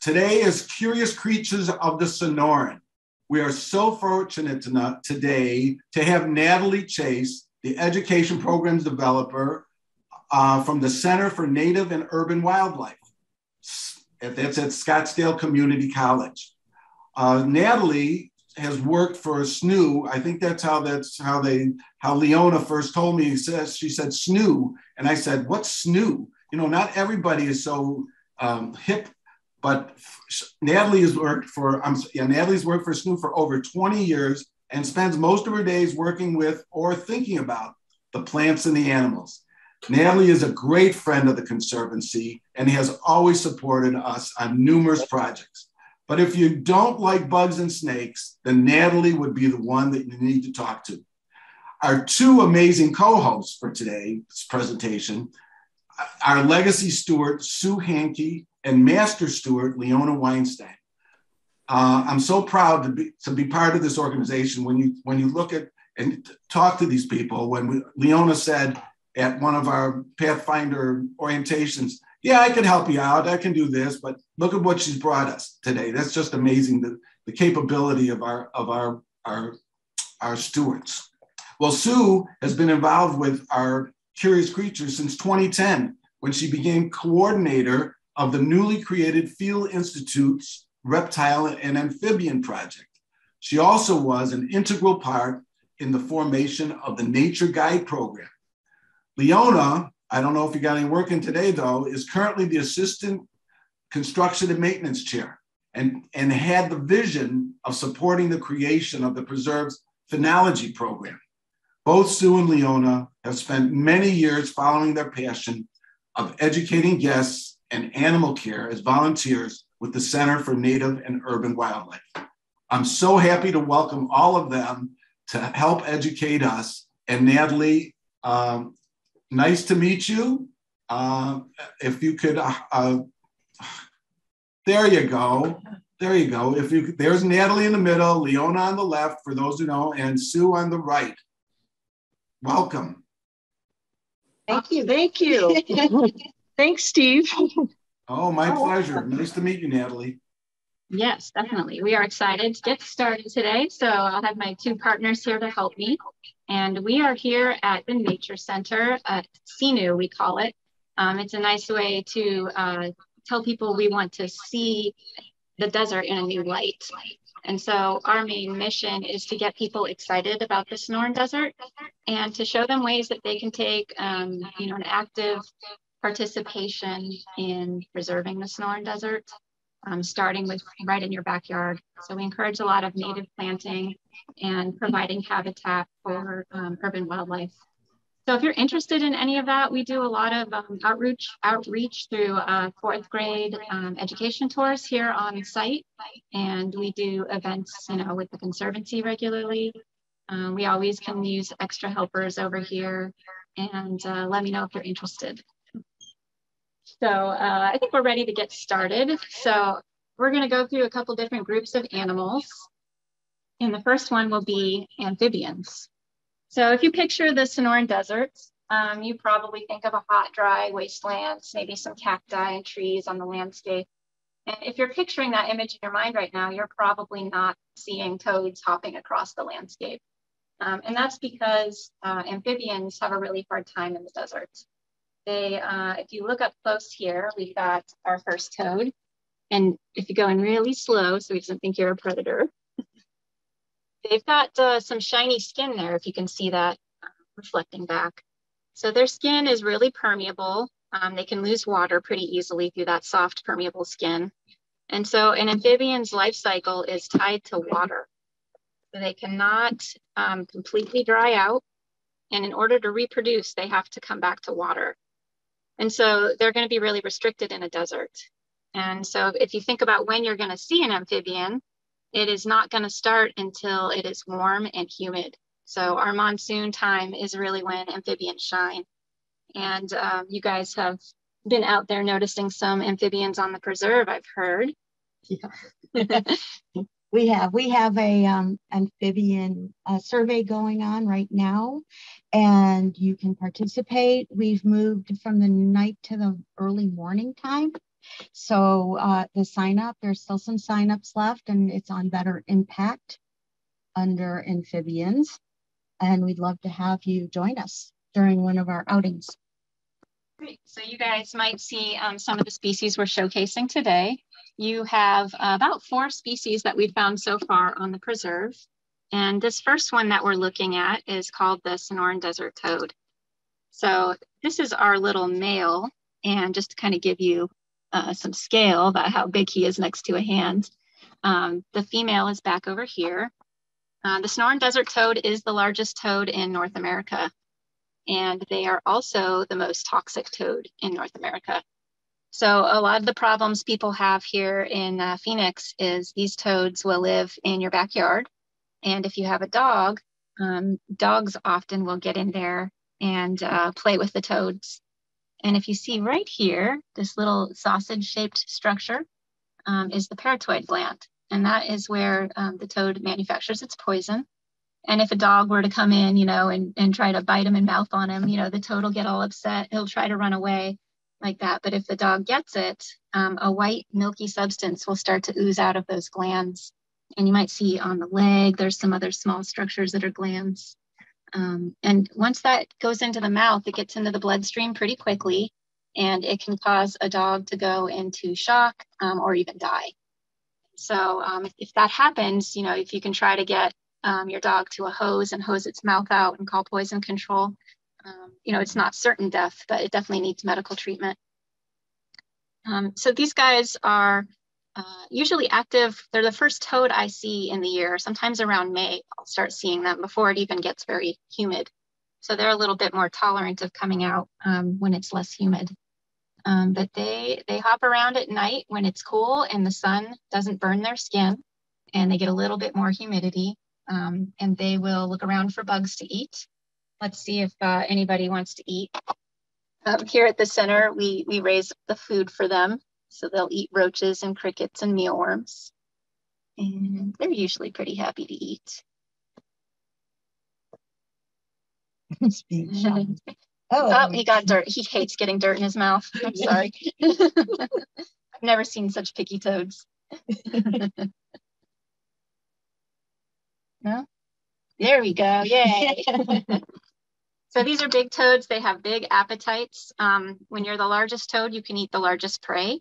Today is Curious Creatures of the Sonoran. We are so fortunate to today to have Natalie Chase, the education programs developer uh, from the Center for Native and Urban Wildlife. That's at Scottsdale Community College. Uh, Natalie has worked for SNU. I think that's how that's how they how Leona first told me. He says she said SNU, and I said, "What's SNU?" You know, not everybody is so um, hip but Natalie has worked for, um, yeah, Natalie's worked for SNU for over 20 years and spends most of her days working with or thinking about the plants and the animals. Natalie is a great friend of the Conservancy and has always supported us on numerous projects. But if you don't like bugs and snakes, then Natalie would be the one that you need to talk to. Our two amazing co-hosts for today's presentation, our legacy steward, Sue Hankey, and Master Steward Leona Weinstein. Uh, I'm so proud to be to be part of this organization. When you when you look at and talk to these people, when we, Leona said at one of our Pathfinder orientations, "Yeah, I can help you out. I can do this," but look at what she's brought us today. That's just amazing. The, the capability of our of our our our stewards. Well, Sue has been involved with our Curious Creatures since 2010 when she became coordinator of the newly created Field Institute's Reptile and Amphibian Project. She also was an integral part in the formation of the Nature Guide program. Leona, I don't know if you got any working today though, is currently the assistant construction and maintenance chair and, and had the vision of supporting the creation of the preserve's phenology program. Both Sue and Leona have spent many years following their passion of educating guests and animal care as volunteers with the Center for Native and Urban Wildlife. I'm so happy to welcome all of them to help educate us. And Natalie, um, nice to meet you. Uh, if you could, uh, uh, there you go. There you go. If you there's Natalie in the middle, Leona on the left, for those who know, and Sue on the right. Welcome. Thank you. Thank you. Thanks, Steve. Oh, my oh, pleasure. Nice to meet you, Natalie. Yes, definitely. We are excited to get started today. So I'll have my two partners here to help me. And we are here at the Nature Center at CNU, we call it. Um, it's a nice way to uh, tell people we want to see the desert in a new light. And so our main mission is to get people excited about the Sonoran Desert and to show them ways that they can take, um, you know, an active participation in preserving the Sonoran Desert, um, starting with right in your backyard. So we encourage a lot of native planting and providing habitat for um, urban wildlife. So if you're interested in any of that, we do a lot of um, outreach outreach through uh, fourth grade um, education tours here on site, and we do events, you know, with the conservancy regularly. Um, we always can use extra helpers over here, and uh, let me know if you're interested. So uh, I think we're ready to get started. So we're going to go through a couple different groups of animals. And the first one will be amphibians. So if you picture the Sonoran Desert, um, you probably think of a hot, dry wasteland, maybe some cacti and trees on the landscape. And if you're picturing that image in your mind right now, you're probably not seeing toads hopping across the landscape. Um, and that's because uh, amphibians have a really hard time in the desert. They, uh, if you look up close here, we've got our first toad. And if you go in really slow, so he doesn't think you're a predator, they've got uh, some shiny skin there, if you can see that uh, reflecting back. So their skin is really permeable. Um, they can lose water pretty easily through that soft permeable skin. And so an amphibian's life cycle is tied to water. So they cannot um, completely dry out. And in order to reproduce, they have to come back to water. And so they're going to be really restricted in a desert. And so if you think about when you're going to see an amphibian, it is not going to start until it is warm and humid. So our monsoon time is really when amphibians shine. And um, you guys have been out there noticing some amphibians on the preserve, I've heard. Yeah. We have we have a um, amphibian uh, survey going on right now, and you can participate. We've moved from the night to the early morning time, So uh, the sign up, there's still some sign-ups left and it's on Better Impact under amphibians. And we'd love to have you join us during one of our outings. Great. So you guys might see um, some of the species we're showcasing today. You have about four species that we've found so far on the preserve. And this first one that we're looking at is called the Sonoran Desert Toad. So this is our little male. And just to kind of give you uh, some scale about how big he is next to a hand, um, the female is back over here. Uh, the Sonoran Desert Toad is the largest toad in North America. And they are also the most toxic toad in North America. So a lot of the problems people have here in uh, Phoenix is these toads will live in your backyard. And if you have a dog, um, dogs often will get in there and uh, play with the toads. And if you see right here, this little sausage shaped structure um, is the parotoid gland. And that is where um, the toad manufactures its poison. And if a dog were to come in, you know, and, and try to bite him and mouth on him, you know, the toad will get all upset. He'll try to run away like that. But if the dog gets it, um, a white milky substance will start to ooze out of those glands. And you might see on the leg, there's some other small structures that are glands. Um, and once that goes into the mouth, it gets into the bloodstream pretty quickly and it can cause a dog to go into shock um, or even die. So um, if, that happens, you know, if you can try to get um, your dog to a hose and hose its mouth out and call poison control, um, you know, it's not certain death, but it definitely needs medical treatment. Um, so these guys are uh, usually active. They're the first toad I see in the year. Sometimes around May, I'll start seeing them before it even gets very humid. So they're a little bit more tolerant of coming out um, when it's less humid. Um, but they they hop around at night when it's cool and the sun doesn't burn their skin, and they get a little bit more humidity. Um, and they will look around for bugs to eat. Let's see if uh, anybody wants to eat. Um, here at the center, we we raise the food for them. So they'll eat roaches and crickets and mealworms. And they're usually pretty happy to eat. oh, oh, he got dirt. He hates getting dirt in his mouth. I'm sorry. I've never seen such picky toads. no? There we go. Yay. So these are big toads. They have big appetites. Um, when you're the largest toad, you can eat the largest prey.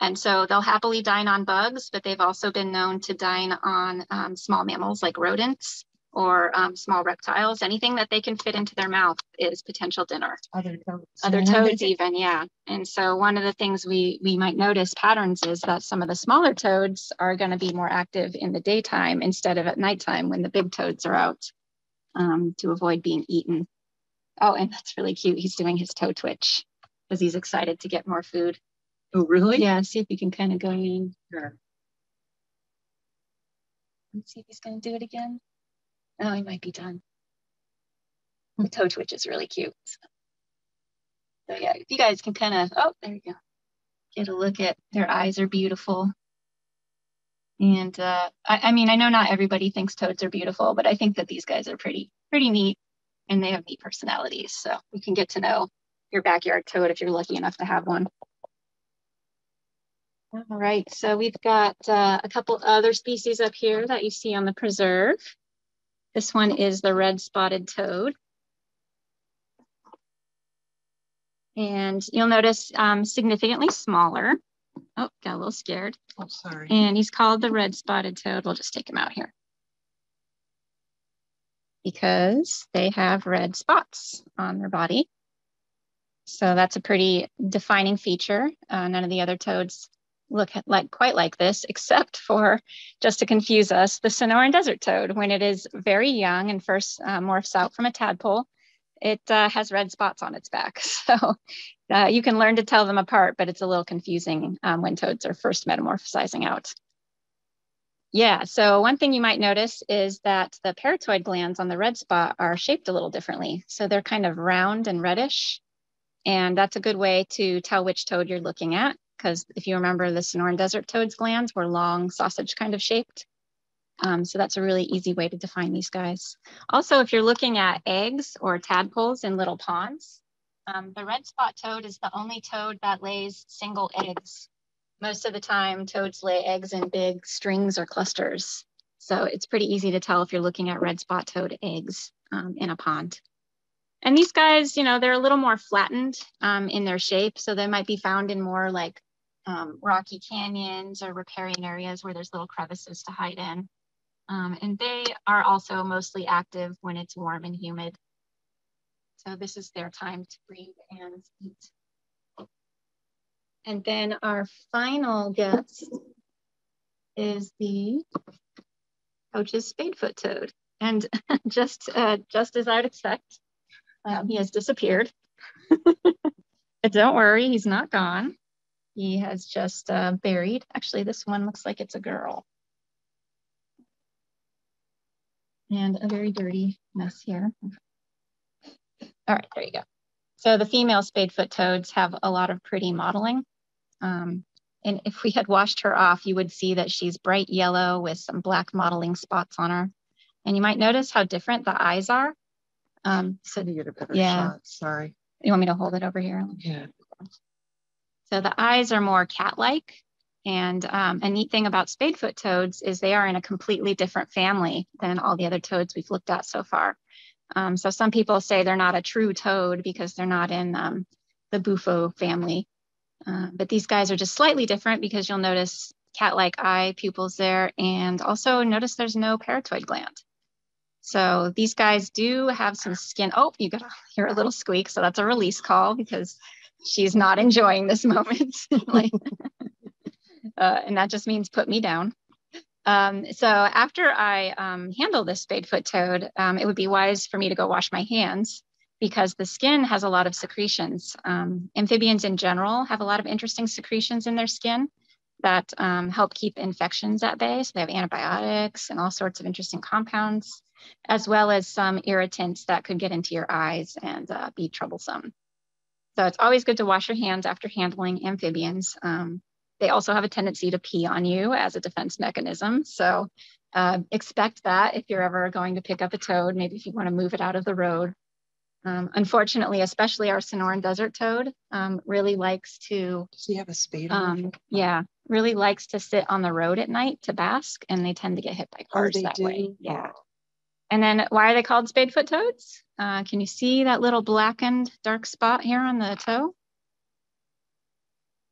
And so they'll happily dine on bugs, but they've also been known to dine on um, small mammals like rodents or um, small reptiles. Anything that they can fit into their mouth is potential dinner. Other toads. Other toads even, yeah. And so one of the things we, we might notice patterns is that some of the smaller toads are going to be more active in the daytime instead of at nighttime when the big toads are out um, to avoid being eaten. Oh, and that's really cute. He's doing his toe twitch because he's excited to get more food. Oh, really? Yeah, see if you can kind of go in. Sure. Let's see if he's going to do it again. Oh, he might be done. The toe twitch is really cute. So yeah, if you guys can kind of, oh, there you go. Get a look at their eyes are beautiful. And uh, I, I mean, I know not everybody thinks toads are beautiful, but I think that these guys are pretty, pretty neat and they have neat personalities. So you can get to know your backyard toad if you're lucky enough to have one. All right, so we've got uh, a couple other species up here that you see on the preserve. This one is the red spotted toad. And you'll notice um, significantly smaller. Oh, got a little scared. Oh, sorry. And he's called the red spotted toad. We'll just take him out here. Because they have red spots on their body. So that's a pretty defining feature. Uh, none of the other toads look like quite like this, except for just to confuse us, the Sonoran desert toad, when it is very young and first uh, morphs out from a tadpole, it uh, has red spots on its back. So uh, you can learn to tell them apart, but it's a little confusing um, when toads are first metamorphosizing out. Yeah, so one thing you might notice is that the parotoid glands on the red spot are shaped a little differently. So they're kind of round and reddish. And that's a good way to tell which toad you're looking at because if you remember the Sonoran Desert toad's glands were long sausage kind of shaped. Um, so that's a really easy way to define these guys. Also, if you're looking at eggs or tadpoles in little ponds, um, the red spot toad is the only toad that lays single eggs most of the time toads lay eggs in big strings or clusters. So it's pretty easy to tell if you're looking at red spot toad eggs um, in a pond. And these guys, you know, they're a little more flattened um, in their shape. So they might be found in more like um, rocky canyons or riparian areas where there's little crevices to hide in. Um, and they are also mostly active when it's warm and humid. So this is their time to breathe and eat. And then our final guest is the Couch's spadefoot toad. And just, uh, just as I'd expect, um, he has disappeared. but don't worry, he's not gone. He has just uh, buried. Actually, this one looks like it's a girl. And a very dirty mess here. All right, there you go. So the female spadefoot toads have a lot of pretty mottling. Um, and if we had washed her off, you would see that she's bright yellow with some black mottling spots on her. And you might notice how different the eyes are. Um, so you get a better yeah. shot. Sorry. You want me to hold it over here? Yeah. So the eyes are more cat-like. And um, a neat thing about spadefoot toads is they are in a completely different family than all the other toads we've looked at so far. Um, so some people say they're not a true toad because they're not in um, the bufo family. Uh, but these guys are just slightly different because you'll notice cat-like eye pupils there and also notice there's no parotoid gland. So these guys do have some skin. Oh, you got to hear a little squeak. So that's a release call because she's not enjoying this moment. like, uh, and that just means put me down. Um, so after I um, handle this spadefoot toad, um, it would be wise for me to go wash my hands because the skin has a lot of secretions. Um, amphibians in general have a lot of interesting secretions in their skin that um, help keep infections at bay. So they have antibiotics and all sorts of interesting compounds, as well as some irritants that could get into your eyes and uh, be troublesome. So it's always good to wash your hands after handling amphibians. Um, they also have a tendency to pee on you as a defense mechanism. So uh, expect that if you're ever going to pick up a toad, maybe if you want to move it out of the road. Um, unfortunately, especially our Sonoran desert toad um, really likes to. Does he have a spade? Um, yeah, really likes to sit on the road at night to bask, and they tend to get hit by oh, cars oh, that do? way. Yeah. And then why are they called spadefoot toads? Uh, can you see that little blackened dark spot here on the toe?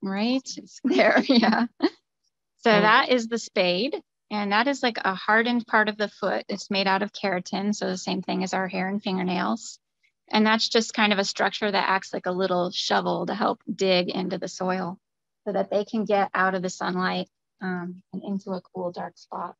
Right? It's there, yeah. So that is the spade. And that is like a hardened part of the foot. It's made out of keratin. So the same thing as our hair and fingernails. And that's just kind of a structure that acts like a little shovel to help dig into the soil so that they can get out of the sunlight um, and into a cool, dark spot.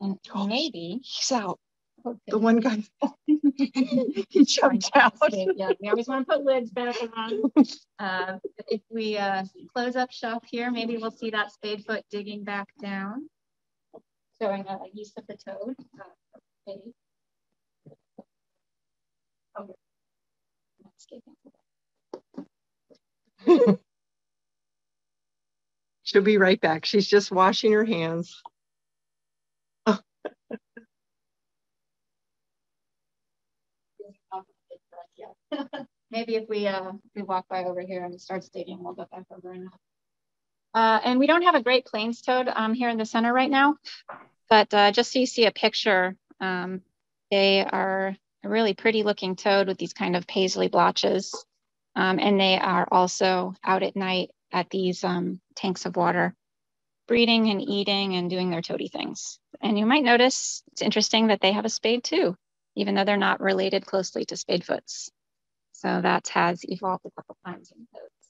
And maybe he's out. Okay. The one guy, he jumped out. yeah, we always want to put lids back on. Uh, if we uh, close up shop here, maybe we'll see that spade foot digging back down, showing a use of the toad. Uh, oh. She'll be right back. She's just washing her hands. Maybe if we uh, we walk by over here and start digging, we'll go back over and uh, and we don't have a great plains toad um, here in the center right now, but uh, just so you see a picture, um, they are a really pretty looking toad with these kind of paisley blotches. Um, and they are also out at night at these um, tanks of water, breeding and eating and doing their toady things. And you might notice it's interesting that they have a spade too even though they're not related closely to spadefoots. So that has evolved a couple times in codes.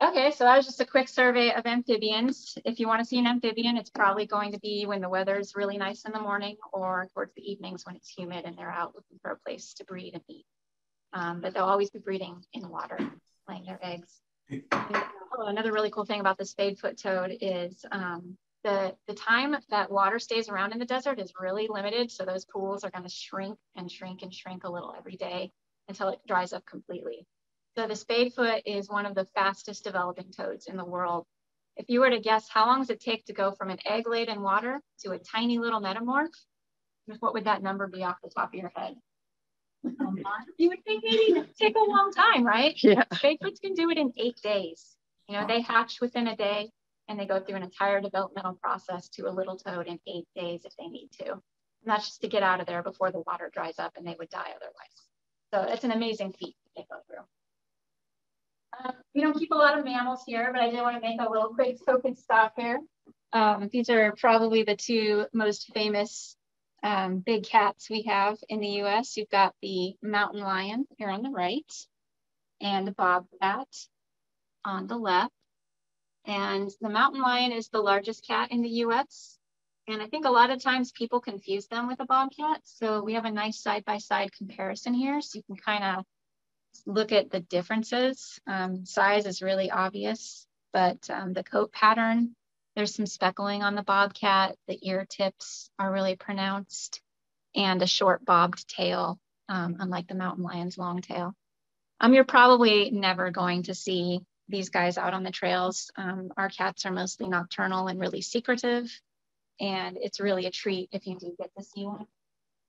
Okay, so that was just a quick survey of amphibians. If you want to see an amphibian, it's probably going to be when the weather is really nice in the morning or towards the evenings when it's humid and they're out looking for a place to breed and eat. Um, but they'll always be breeding in water, laying their eggs. Oh, another really cool thing about the spadefoot toad is um, the, the time that water stays around in the desert is really limited. So those pools are going to shrink and shrink and shrink a little every day until it dries up completely. So the spadefoot is one of the fastest developing toads in the world. If you were to guess how long does it take to go from an egg laid in water to a tiny little metamorph, what would that number be off the top of your head? you would think maybe it'd take a long time, right? Yeah. Spade foots can do it in eight days. You know, they hatch within a day and they go through an entire developmental process to a little toad in eight days if they need to. And that's just to get out of there before the water dries up and they would die otherwise. So it's an amazing feat they go through. Uh, we don't keep a lot of mammals here, but I did want to make a little quick focus stop here. Um, these are probably the two most famous um, big cats we have in the US. You've got the mountain lion here on the right and the bobcat on the left. And the mountain lion is the largest cat in the US. And I think a lot of times people confuse them with a bobcat. So we have a nice side-by-side -side comparison here. So you can kind of look at the differences. Um, size is really obvious, but um, the coat pattern, there's some speckling on the bobcat. The ear tips are really pronounced and a short bobbed tail, um, unlike the mountain lion's long tail. Um, you're probably never going to see these guys out on the trails. Um, our cats are mostly nocturnal and really secretive. And it's really a treat if you do get to see one.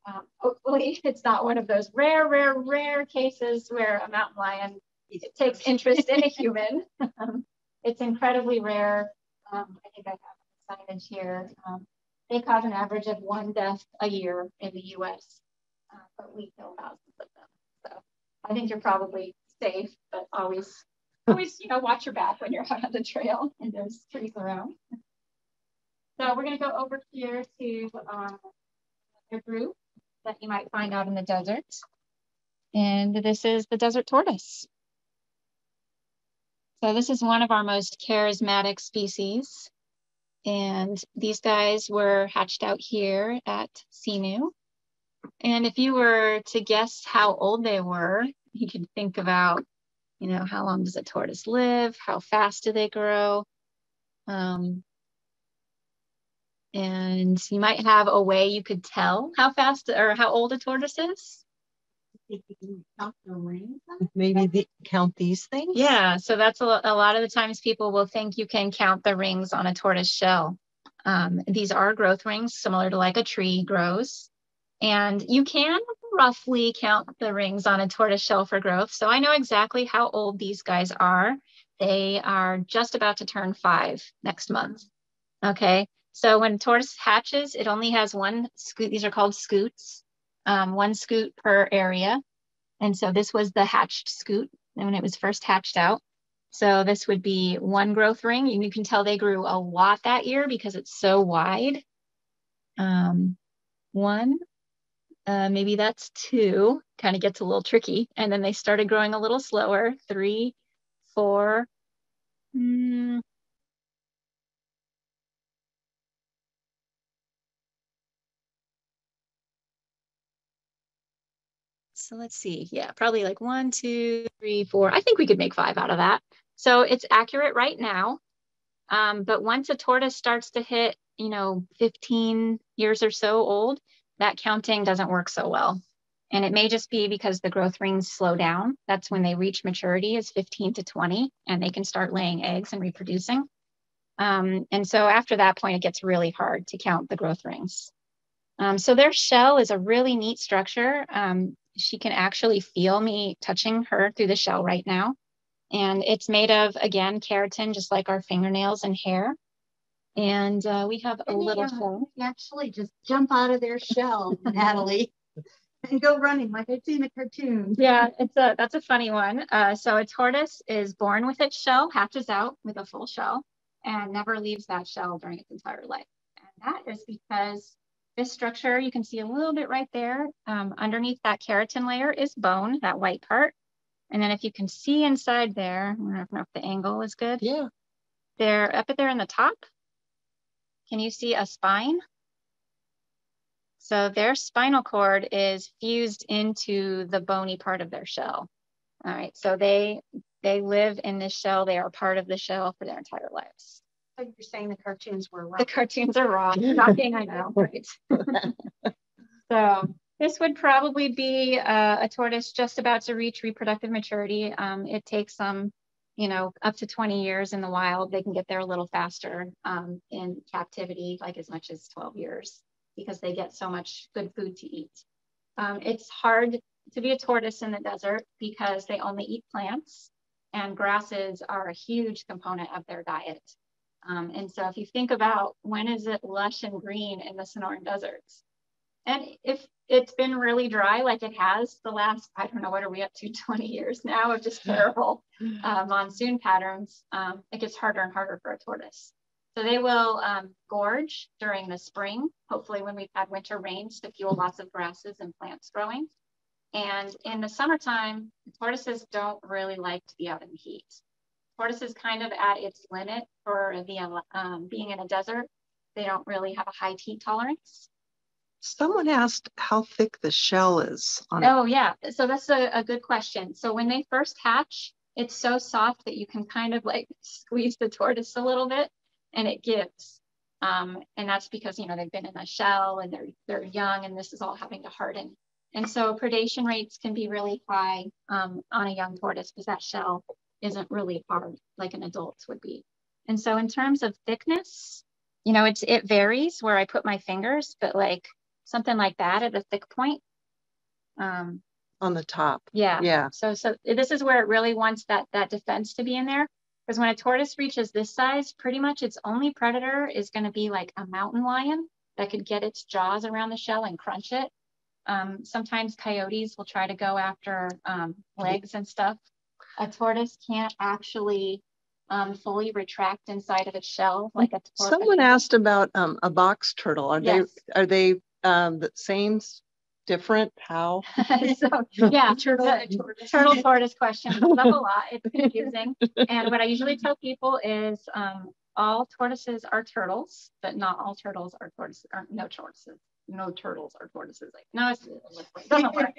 Um, hopefully it's not one of those rare, rare, rare cases where a mountain lion takes interest in a human. Um, it's incredibly rare. Um, I think I have a signage here. Um, they cause an average of one death a year in the US, uh, but we kill thousands of them. So I think you're probably safe, but always, always, you know, watch your back when you're out on the trail and there's trees around. So we're gonna go over here to um, group that you might find out in the desert. And this is the desert tortoise. So this is one of our most charismatic species. And these guys were hatched out here at CNU. And if you were to guess how old they were, you could think about, you know, how long does a tortoise live? How fast do they grow? Um, and you might have a way you could tell how fast or how old a tortoise is. Maybe the, count these things? Yeah, so that's a, a, lot of the times people will think you can count the rings on a tortoise shell. Um, these are growth rings, similar to like a tree grows. And you can roughly count the rings on a tortoise shell for growth. So I know exactly how old these guys are. They are just about to turn five next month. Okay, so when tortoise hatches, it only has one scute. These are called scutes, um, one scute per area. And so this was the hatched scute when it was first hatched out. So this would be one growth ring. You can tell they grew a lot that year because it's so wide. Um, one, uh, maybe that's two, kind of gets a little tricky. And then they started growing a little slower, three, four, mm, So let's see. Yeah, probably like one, two, three, four. I think we could make five out of that. So it's accurate right now. Um, but once a tortoise starts to hit, you know, 15 years or so old, that counting doesn't work so well. And it may just be because the growth rings slow down. That's when they reach maturity is 15 to 20 and they can start laying eggs and reproducing. Um, and so after that point, it gets really hard to count the growth rings. Um, so their shell is a really neat structure. Um, she can actually feel me touching her through the shell right now. And it's made of, again, keratin, just like our fingernails and hair. And uh, we have a little phone. Actually, just jump out of their shell, Natalie, and go running like I've seen a cartoon. Yeah, it's a that's a funny one. Uh, so a tortoise is born with its shell, hatches out with a full shell, and never leaves that shell during its entire life. And that is because this structure, you can see a little bit right there. Um, underneath that keratin layer is bone, that white part. And then if you can see inside there, I don't know if the angle is good. Yeah. There, up there in the top, can you see a spine? So their spinal cord is fused into the bony part of their shell. All right, so they they live in this shell. They are part of the shell for their entire lives you're saying the cartoons were wrong. The cartoons are wrong. Shocking, I know, right? so this would probably be uh, a tortoise just about to reach reproductive maturity. Um, it takes them, you know, up to 20 years in the wild. They can get there a little faster um, in captivity, like as much as 12 years, because they get so much good food to eat. Um, it's hard to be a tortoise in the desert because they only eat plants. and grasses are a huge component of their diet. Um, and so if you think about when is it lush and green in the Sonoran deserts? And if it's been really dry like it has the last, I don't know, what are we up to 20 years now of just terrible uh, monsoon patterns, um, it gets harder and harder for a tortoise. So they will um, gorge during the spring, hopefully when we've had winter rains to fuel lots of grasses and plants growing. And in the summertime, tortoises don't really like to be out in the heat. Tortoise is kind of at its limit for the, um, being in a desert. They don't really have a high heat tolerance. Someone asked how thick the shell is. On oh, yeah. So that's a, a good question. So when they first hatch, it's so soft that you can kind of like squeeze the tortoise a little bit and it gives. Um, and that's because, you know, they've been in a shell and they're, they're young and this is all having to harden. And so predation rates can be really high um, on a young tortoise because that shell isn't really hard like an adult would be. And so in terms of thickness, you know, it's, it varies where I put my fingers, but like something like that at a thick point. Um, on the top. Yeah. Yeah. So, so this is where it really wants that, that defense to be in there. Because when a tortoise reaches this size, pretty much its only predator is going to be like a mountain lion that could get its jaws around the shell and crunch it. Um, sometimes coyotes will try to go after um, legs and stuff. A tortoise can't actually um, fully retract inside of its shell like a tortoise. Someone asked about um, a box turtle. Are yes. they are they um, the same, different? How? so yeah, turtle, the, turtle tortoise question comes up a lot. It's confusing. and what I usually tell people is um, all tortoises are turtles, but not all turtles are tortoises. Are no tortoises no turtles are tortoises. Like, no, it doesn't work.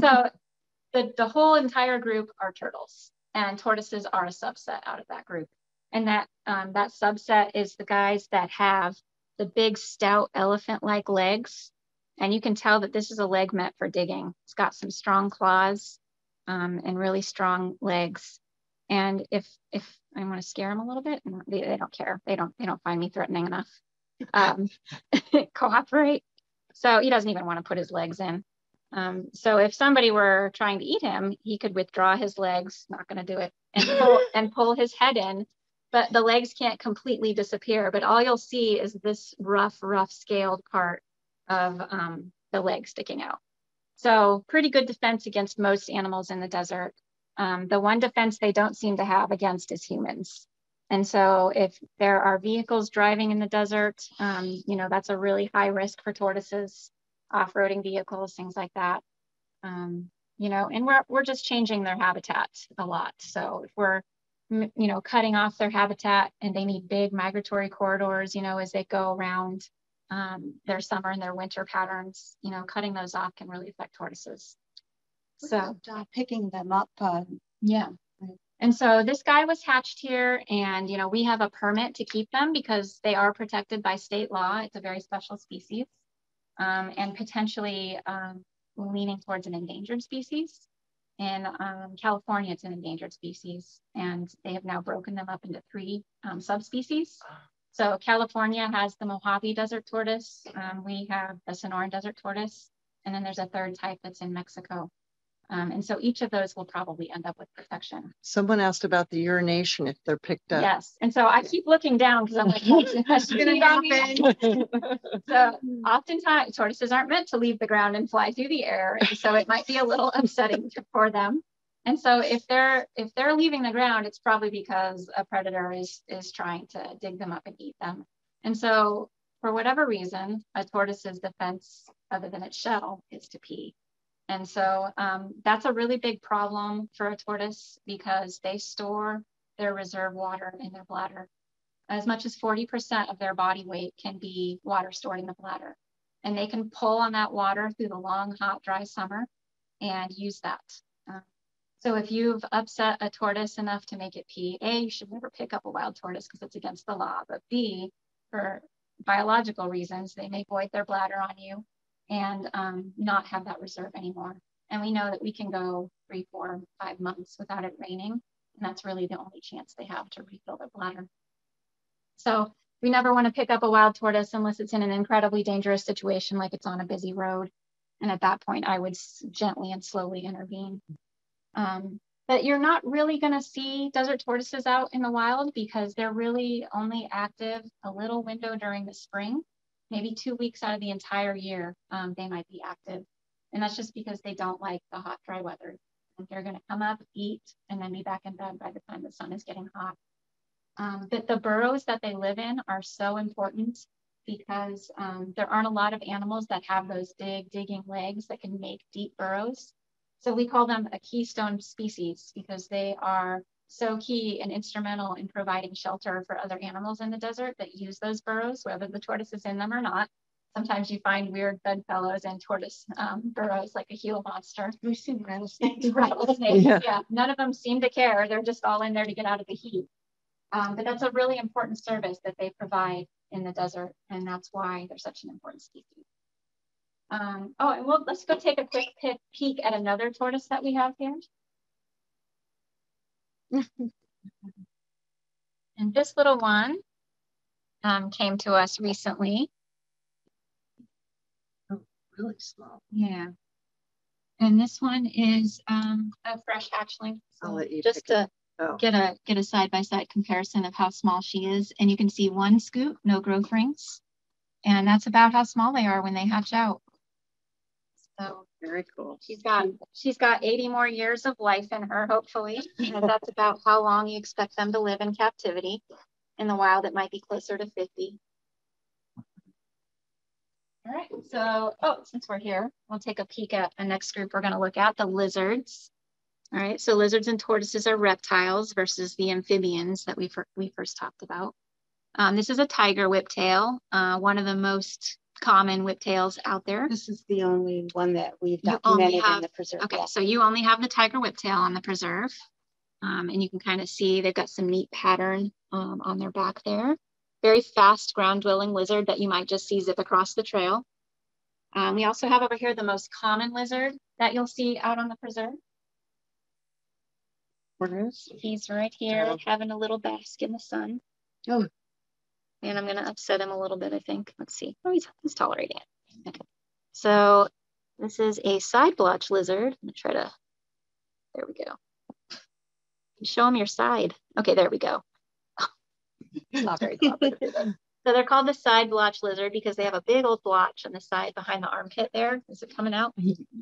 so the, the whole entire group are turtles and tortoises are a subset out of that group. And that, um, that subset is the guys that have the big stout elephant-like legs. And you can tell that this is a leg meant for digging. It's got some strong claws um, and really strong legs. And if if I want to scare them a little bit, they, they don't care. They don't they don't find me threatening enough um, cooperate. So he doesn't even want to put his legs in. Um, so if somebody were trying to eat him, he could withdraw his legs, not going to do it, and pull, and pull his head in. But the legs can't completely disappear. But all you'll see is this rough, rough scaled part of um, the leg sticking out. So pretty good defense against most animals in the desert. Um, the one defense they don't seem to have against is humans. And so if there are vehicles driving in the desert, um, you know, that's a really high risk for tortoises, off-roading vehicles, things like that. Um, you know, and we're, we're just changing their habitat a lot. So if we're, you know, cutting off their habitat and they need big migratory corridors, you know, as they go around um, their summer and their winter patterns, you know, cutting those off can really affect tortoises. So uh, picking them up. Uh, yeah. And so this guy was hatched here and, you know, we have a permit to keep them because they are protected by state law. It's a very special species um, and potentially um, leaning towards an endangered species. In um, California, it's an endangered species and they have now broken them up into three um, subspecies. So California has the Mojave Desert Tortoise. Um, we have the Sonoran Desert Tortoise. And then there's a third type that's in Mexico. Um, and so each of those will probably end up with protection. Someone asked about the urination if they're picked up. Yes. And so I keep looking down because I'm like, what's going to happen? so oftentimes tortoises aren't meant to leave the ground and fly through the air. And so it might be a little upsetting for them. And so if they're if they're leaving the ground, it's probably because a predator is is trying to dig them up and eat them. And so for whatever reason, a tortoise's defense, other than its shell, is to pee. And so um, that's a really big problem for a tortoise because they store their reserve water in their bladder. As much as 40% of their body weight can be water stored in the bladder. And they can pull on that water through the long, hot, dry summer and use that. Uh, so if you've upset a tortoise enough to make it pee, A, you should never pick up a wild tortoise because it's against the law. But B, for biological reasons, they may void their bladder on you and um, not have that reserve anymore. And we know that we can go three, four, five months without it raining. And that's really the only chance they have to refill their bladder. So we never want to pick up a wild tortoise unless it's in an incredibly dangerous situation, like it's on a busy road. And at that point, I would gently and slowly intervene. Um, but you're not really going to see desert tortoises out in the wild because they're really only active a little window during the spring, maybe two weeks out of the entire year, um, they might be active. And that's just because they don't like the hot, dry weather. And they're going to come up, eat, and then be back in bed by the time the sun is getting hot. Um, but the burrows that they live in are so important because um, there aren't a lot of animals that have those big digging legs that can make deep burrows. So we call them a keystone species because they are so key and instrumental in providing shelter for other animals in the desert that use those burrows, whether the tortoise is in them or not. Sometimes you find weird bedfellows and tortoise um, burrows like a Gila monster. We've seen rattlesnakes. rattlesnakes, yeah. yeah. None of them seem to care. They're just all in there to get out of the heat. Um, but that's a really important service that they provide in the desert, and that's why they're such an important species. Um, oh, and we'll, let's go take a quick peek at another tortoise that we have here. and this little one um, came to us recently. Oh, really small. Yeah. And this one is um, a fresh hatchling. So just to oh. get a get a side by side comparison of how small she is, and you can see one scute, no growth rings, and that's about how small they are when they hatch out. So very cool. She's got she's got 80 more years of life in her, hopefully. and that's about how long you expect them to live in captivity. In the wild, it might be closer to 50. All right, so, oh, since we're here, we'll take a peek at the next group we're gonna look at, the lizards. All right, so lizards and tortoises are reptiles versus the amphibians that we, we first talked about. Um, this is a tiger whiptail, uh, one of the most common whiptails out there. This is the only one that we've documented have, in the preserve. Okay, so you only have the tiger whiptail on the preserve. Um, and you can kind of see they've got some neat pattern um, on their back there. Very fast ground dwelling lizard that you might just see zip across the trail. Um, we also have over here the most common lizard that you'll see out on the preserve. Where is? He's right here having a little bask in the sun. Oh, and I'm gonna upset him a little bit, I think. Let's see. Oh, he's, he's tolerating it. Okay. So this is a side blotch lizard. I'm gonna try to, there we go. Show him your side. Okay, there we go. Not very. So they're called the side blotch lizard because they have a big old blotch on the side behind the armpit there. Is it coming out?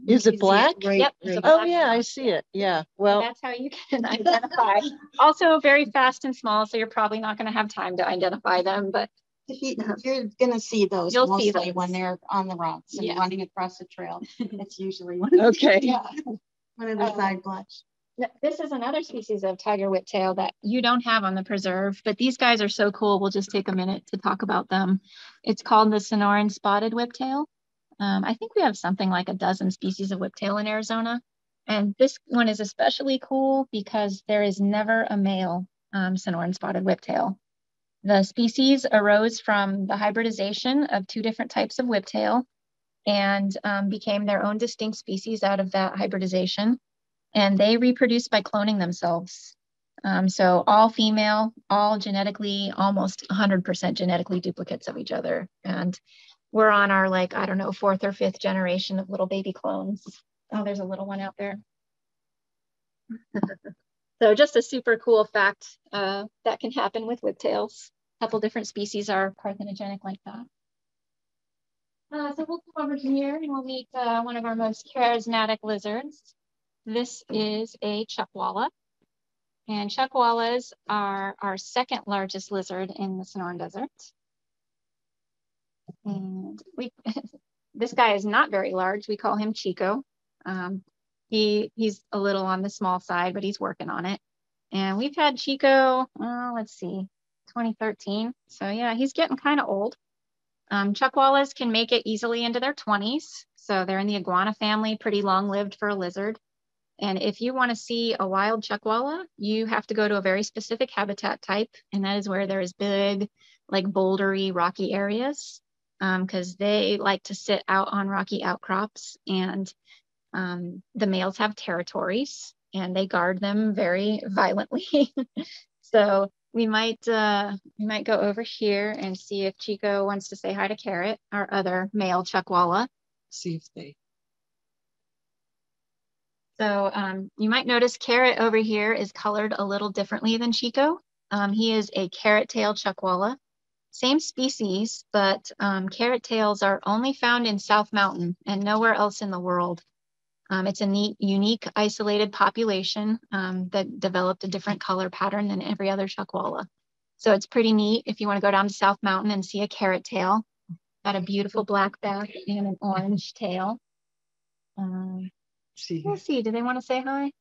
Is it black? It. Right, yep. Right. Oh yeah, I see it. Yeah. Well, and that's how you can identify. also very fast and small, so you're probably not going to have time to identify them, but you're going to see those You'll mostly see those. when they're on the rocks and yeah. running across the trail. It's usually one. Okay. yeah. One of the um, side blotch. This is another species of tiger whiptail that you don't have on the preserve, but these guys are so cool. We'll just take a minute to talk about them. It's called the Sonoran spotted whiptail. Um, I think we have something like a dozen species of whiptail in Arizona. And this one is especially cool because there is never a male um, Sonoran spotted whiptail. The species arose from the hybridization of two different types of whiptail and um, became their own distinct species out of that hybridization and they reproduce by cloning themselves. Um, so all female, all genetically, almost 100% genetically duplicates of each other. And we're on our like, I don't know, fourth or fifth generation of little baby clones. Oh, there's a little one out there. so just a super cool fact uh, that can happen with whiptails. A couple different species are parthenogenic like that. Uh, so we'll come over here and we'll meet uh, one of our most charismatic lizards. This is a chuckwalla. And chuckwallas are our second largest lizard in the Sonoran Desert. And we, this guy is not very large. We call him Chico. Um, he, he's a little on the small side, but he's working on it. And we've had Chico, oh, let's see, 2013. So yeah, he's getting kind of old. Um, chuckwallas can make it easily into their 20s. So they're in the iguana family, pretty long lived for a lizard. And if you want to see a wild chuckwalla, you have to go to a very specific habitat type, and that is where there is big, like bouldery, rocky areas, because um, they like to sit out on rocky outcrops, and um, the males have territories, and they guard them very violently. so we might uh, we might go over here and see if Chico wants to say hi to Carrot, our other male chuckwalla. See if they So um, you might notice Carrot over here is colored a little differently than Chico. Um, he is a carrot tail chuckwalla. Same species, but um, carrot tails are only found in South Mountain and nowhere else in the world. Um, it's a neat, unique, isolated population um, that developed a different color pattern than every other chuckwalla. So it's pretty neat if you want to go down to South Mountain and see a carrot tail. Got a beautiful black back and an orange tail. Um, see. Let's see, do they want to say hi?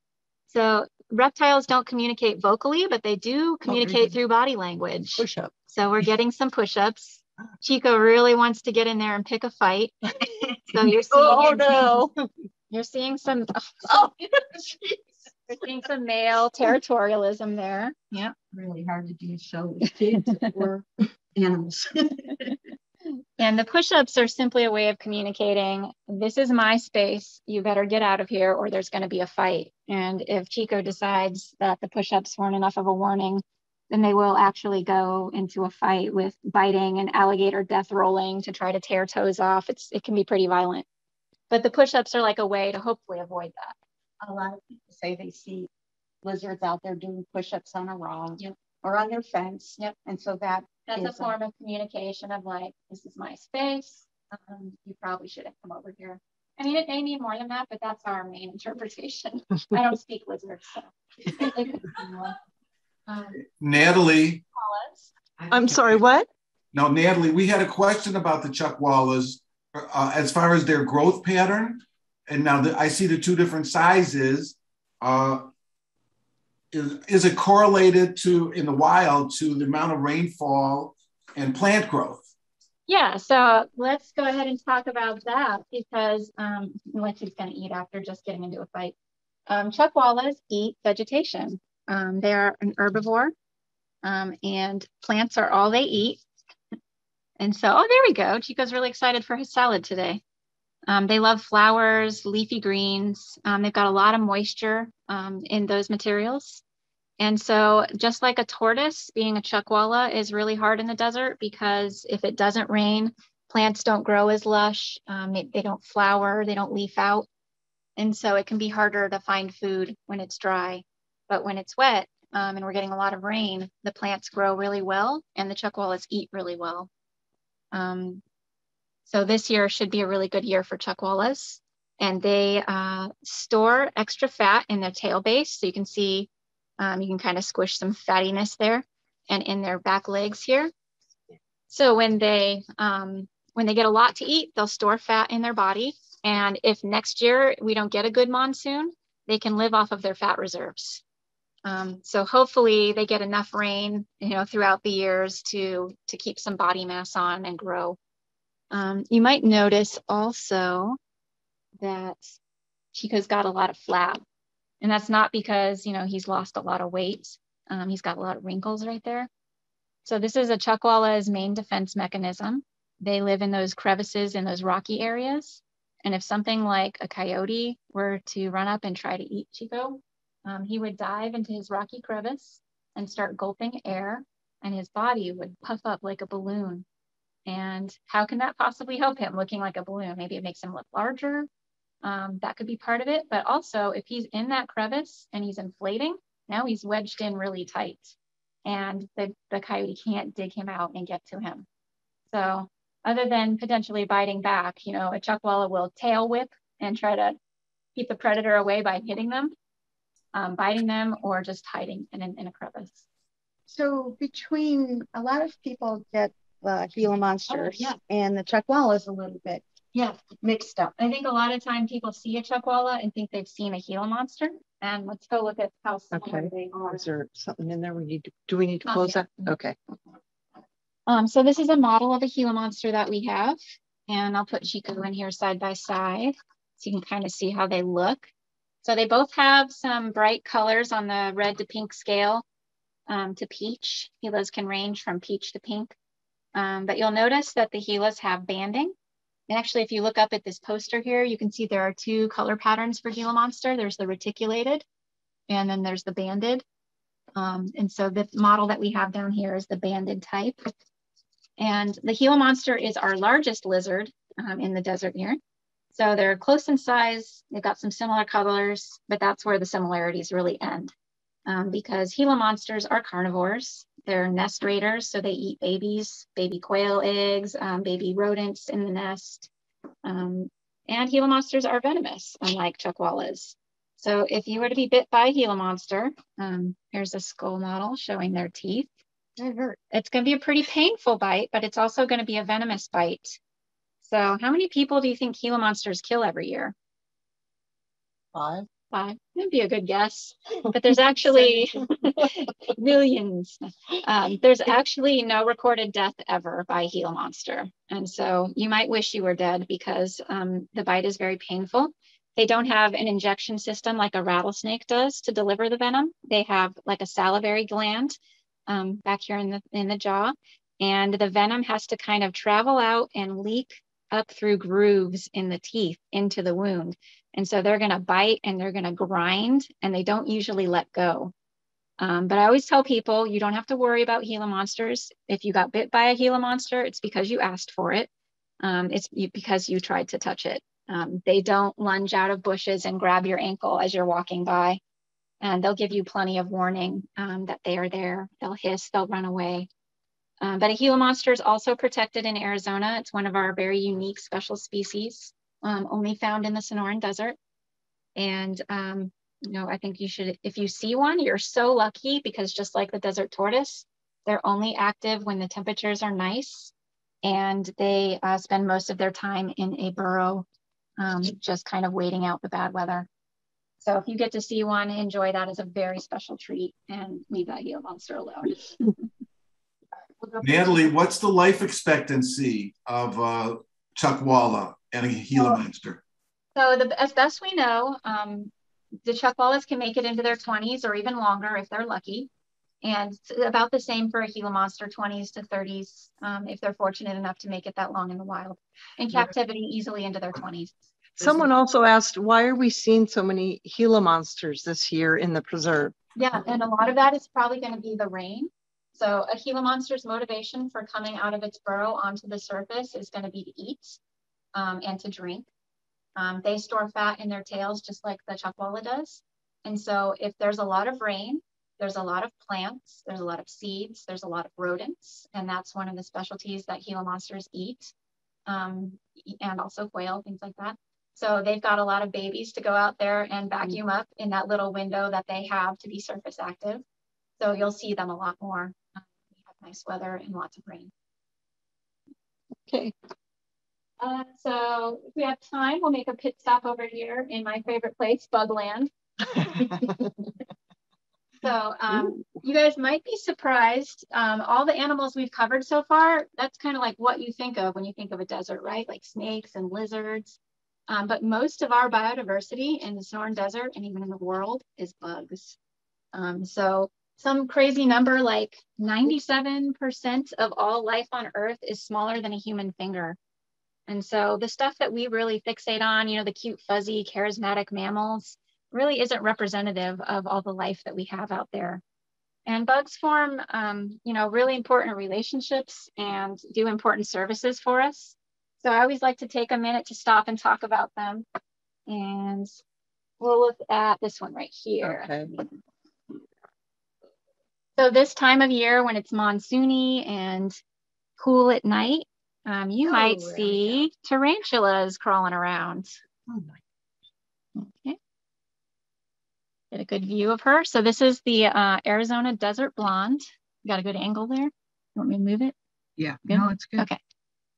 So reptiles don't communicate vocally, but they do oh, communicate oh, through body language. Push up. So we're getting some push-ups. Chico really wants to get in there and pick a fight. So you're oh, seeing Oh no. You're seeing some oh, you're seeing some male territorialism there. Yeah. Really hard to do a show with kids or animals. And the push-ups are simply a way of communicating, this is my space, you better get out of here or there's gonna be a fight. And if Chico decides that the push-ups weren't enough of a warning, then they will actually go into a fight with biting and alligator death rolling to try to tear toes off. It's, it can be pretty violent. But the push-ups are like a way to hopefully avoid that. A lot of people say they see lizards out there doing push-ups on a rock yep. or on their fence. Yep. And so that that's a form of communication of like, this is my space. Um, you probably shouldn't come over here. I mean, it may mean more than that, but that's our main interpretation. I don't speak lizard, so. um, Natalie. I'm sorry, what? No, Natalie, we had a question about the chuckwallas uh, as far as their growth pattern. And now the, I see the two different sizes. Uh, is, is it correlated to in the wild to the amount of rainfall and plant growth? Yeah, so let's go ahead and talk about that because um, what he's going to eat after just getting into a fight. Um, chuckwallas eat vegetation. Um, they are an herbivore, um, and plants are all they eat. And so, oh, there we go. Chico's really excited for his salad today. Um, they love flowers, leafy greens. Um, they've got a lot of moisture um, in those materials. And so just like a tortoise, being a chuckwalla is really hard in the desert because if it doesn't rain, plants don't grow as lush, um, they, they don't flower, they don't leaf out. And so it can be harder to find food when it's dry. But when it's wet um, and we're getting a lot of rain, the plants grow really well and the chuckwallas eat really well. Um, so this year should be a really good year for chuckwallas. And they uh, store extra fat in their tail base. So you can see, um, you can kind of squish some fattiness there and in their back legs here. So when they, um, when they get a lot to eat, they'll store fat in their body. And if next year we don't get a good monsoon, they can live off of their fat reserves. Um, so hopefully they get enough rain, you know, throughout the years to to keep some body mass on and grow. Um, you might notice also that Chico's got a lot of flab. And that's not because, you know, he's lost a lot of weight. Um, he's got a lot of wrinkles right there. So this is a chuckwalla's main defense mechanism. They live in those crevices in those rocky areas. And if something like a coyote were to run up and try to eat Chico, um, he would dive into his rocky crevice and start gulping air and his body would puff up like a balloon and how can that possibly help him looking like a balloon? Maybe it makes him look larger. Um, that could be part of it. But also, if he's in that crevice and he's inflating, now he's wedged in really tight. And the, the coyote can't dig him out and get to him. So, other than potentially biting back, you know, a chuckwalla will tail whip and try to keep the predator away by hitting them, um, biting them, or just hiding in, in a crevice. So, between a lot of people get the Gila monsters oh, yeah. and the chuckwallas a little bit yeah mixed up. I think a lot of time people see a chuckwalla and think they've seen a Gila monster. And let's go look at how similar okay. they are. Is there something in there we need to, do we need to close that? Okay. Um, so this is a model of a Gila monster that we have. And I'll put Chico in here side by side so you can kind of see how they look. So they both have some bright colors on the red to pink scale um, to peach. Gilas can range from peach to pink. Um, but you'll notice that the Gilas have banding. And actually, if you look up at this poster here, you can see there are two color patterns for Gila Monster. There's the reticulated, and then there's the banded. Um, and so the model that we have down here is the banded type. And the Gila Monster is our largest lizard um, in the desert here. So they're close in size. They've got some similar colors, but that's where the similarities really end. Um, because Gila monsters are carnivores. They're nest raiders, so they eat babies, baby quail eggs, um, baby rodents in the nest. Um, and Gila monsters are venomous, unlike chuckwallas. So if you were to be bit by a Gila monster, um, here's a skull model showing their teeth. It's going to be a pretty painful bite, but it's also going to be a venomous bite. So how many people do you think Gila monsters kill every year? Five. Five. That'd be a good guess. But there's actually millions. Um, there's actually no recorded death ever by Gila monster. And so you might wish you were dead because um, the bite is very painful. They don't have an injection system like a rattlesnake does to deliver the venom. They have like a salivary gland um, back here in the in the jaw, and the venom has to kind of travel out and leak up through grooves in the teeth into the wound. And so they're going to bite and they're going to grind, and they don't usually let go. Um, but I always tell people you don't have to worry about Gila monsters. If you got bit by a Gila monster, it's because you asked for it. Um, it's because you tried to touch it. Um, they don't lunge out of bushes and grab your ankle as you're walking by. And they'll give you plenty of warning um, that they are there. They'll hiss, they'll run away. Um, but a Gila monster is also protected in Arizona. It's one of our very unique special species, um, only found in the Sonoran Desert. And um, you know, I think you should, if you see one, you're so lucky because just like the desert tortoise, they're only active when the temperatures are nice and they uh, spend most of their time in a burrow um, just kind of waiting out the bad weather. So if you get to see one, enjoy that as a very special treat and leave that Gila monster alone. we'll Natalie, what's the life expectancy of uh, chuckwalla and a Gila monster? So the, as best we know, um, the chuckwallas can make it into their 20s or even longer if they're lucky. And about the same for a Gila monster, 20s to 30s, um, if they're fortunate enough to make it that long in the wild. In captivity, easily into their 20s. Someone also asked, why are we seeing so many Gila monsters this year in the preserve? Yeah, and a lot of that is probably going to be the rain. So a Gila monster's motivation for coming out of its burrow onto the surface is going to be to eat um, and to drink. Um, they store fat in their tails just like the chuckwalla does. And so if there's a lot of rain, there's a lot of plants, there's a lot of seeds, there's a lot of rodents, and that's one of the specialties that Gila monsters eat, um, and also quail, things like that. So they've got a lot of babies to go out there and vacuum up in that little window that they have to be surface active. So you'll see them a lot more. Nice weather and lots of rain. Okay. Uh, so if we have time, we'll make a pit stop over here in my favorite place, Bugland. So um, you guys might be surprised. Um, all the animals we've covered so far, that's kind of like what you think of when you think of a desert, right? Like snakes and lizards. Um, but most of our biodiversity in the Sonoran Desert and even in the world is bugs. Um, so some crazy number like 97% of all life on Earth is smaller than a human finger. And so the stuff that we really fixate on, you know, the cute, fuzzy, charismatic mammals, really isn't representative of all the life that we have out there. And bugs form, um, you know, really important relationships and do important services for us. So I always like to take a minute to stop and talk about them. And we'll look at this one right here. Okay. So this time of year when it's monsoony and cool at night, um, you oh, might see tarantulas crawling around. Oh okay get a good view of her. So this is the uh, Arizona Desert Blonde. You got a good angle there? You want me to move it? Yeah, good? no, it's good. Okay.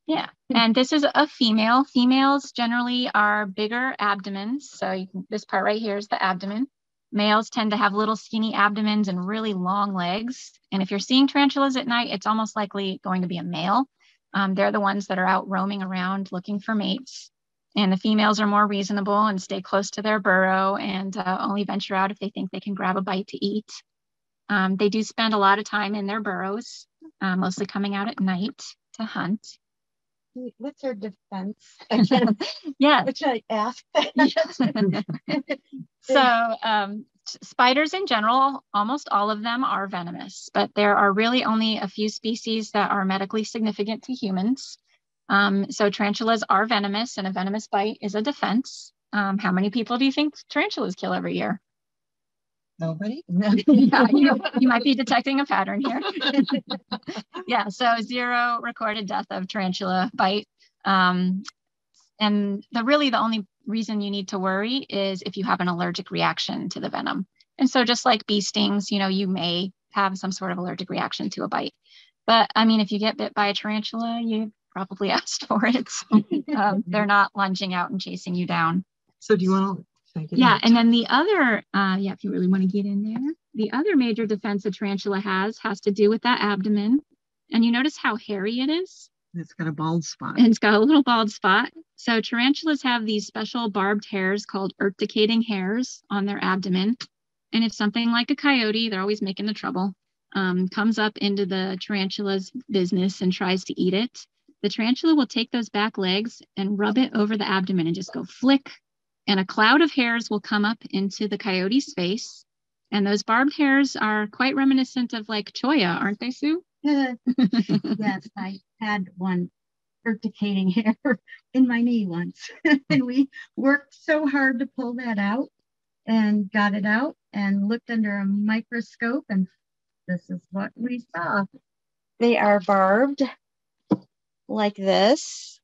Yeah, and this is a female. Females generally are bigger abdomens. So can, this part right here is the abdomen. Males tend to have little skinny abdomens and really long legs. And if you're seeing tarantulas at night, it's almost likely going to be a male. Um, they're the ones that are out roaming around looking for mates. And the females are more reasonable and stay close to their burrow and uh, only venture out if they think they can grab a bite to eat. Um, they do spend a lot of time in their burrows, uh, mostly coming out at night to hunt. What's their defense? yeah. Which I asked. so um, spiders in general, almost all of them are venomous, but there are really only a few species that are medically significant to humans. Um, so tarantulas are venomous and a venomous bite is a defense. Um, how many people do you think tarantulas kill every year? Nobody? yeah, you, you might be detecting a pattern here. yeah, so zero recorded death of tarantula bite. Um, and the really the only reason you need to worry is if you have an allergic reaction to the venom. And so just like bee stings, you know, you may have some sort of allergic reaction to a bite. But I mean, if you get bit by a tarantula, you probably asked for it. um, they're not lunging out and chasing you down. So do you want to? Yeah, and then the other, uh, yeah, if you really want to get in there, the other major defense a tarantula has has to do with that abdomen. And you notice how hairy it is? It's got a bald spot. And it's got a little bald spot. So tarantulas have these special barbed hairs called urticating hairs on their abdomen. And if something like a coyote, they're always making the trouble, um, comes up into the tarantula's business and tries to eat it, the tarantula will take those back legs and rub it over the abdomen and just go flick. And a cloud of hairs will come up into the coyote's face. And those barbed hairs are quite reminiscent of like cholla, aren't they, Sue? yes, I had one urticating hair in my knee once. and we worked so hard to pull that out and got it out and looked under a microscope and this is what we saw. They are barbed like this.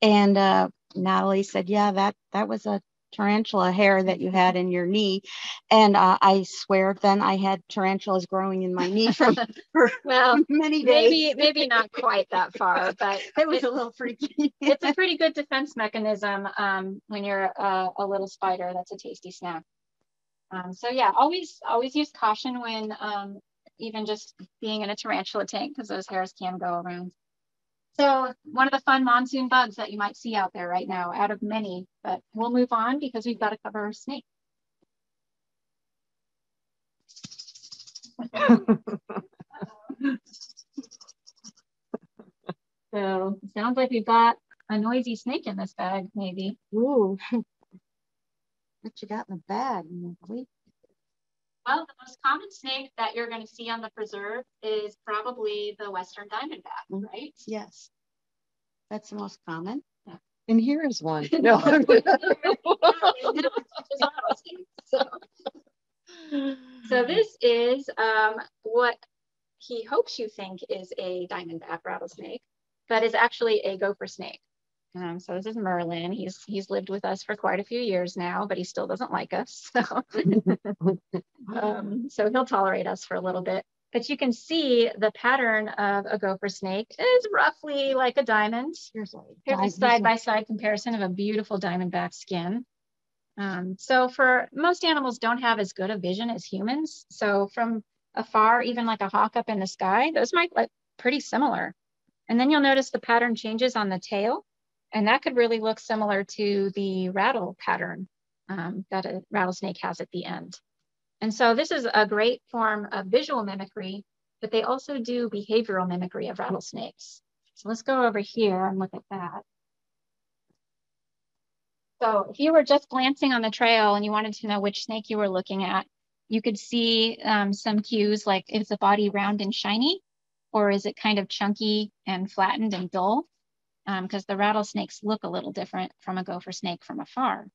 And uh, Natalie said, yeah, that, that was a tarantula hair that you had in your knee. And uh, I swear then I had tarantulas growing in my knee for, for well, many days. Maybe, maybe not quite that far, but it was it, a little freaky. it's a pretty good defense mechanism um, when you're uh, a little spider. That's a tasty snack. Um, so yeah, always, always use caution when um, even just being in a tarantula tank because those hairs can go around. So one of the fun monsoon bugs that you might see out there right now out of many, but we'll move on because we've got to cover our snake. so sounds like we've got a noisy snake in this bag, maybe. Ooh. what you got in the bag, well, the most common snake that you're going to see on the preserve is probably the western diamondback, mm-hmm. right? Yes. That's the most common. Yeah. And here is one. no. so, so this is um, what he hopes you think is a diamondback rattlesnake, but is actually a gopher snake. Um, so this is Merlin. He's he's lived with us for quite a few years now, but he still doesn't like us. So, um, so he'll tolerate us for a little bit. But you can see the pattern of a gopher snake is roughly like a diamond. Here's, a side-by-side comparison of a beautiful diamondback skin. Um, so for most animals don't have as good a vision as humans. So from afar, even like a hawk up in the sky, those might look pretty similar. And then you'll notice the pattern changes on the tail. And that could really look similar to the rattle pattern um, that a rattlesnake has at the end. And so this is a great form of visual mimicry, but they also do behavioral mimicry of rattlesnakes. So let's go over here and look at that. So if you were just glancing on the trail and you wanted to know which snake you were looking at, you could see um, some cues like is the body round and shiny, or is it kind of chunky and flattened and dull? Because um, the rattlesnakes look a little different from a gopher snake from afar.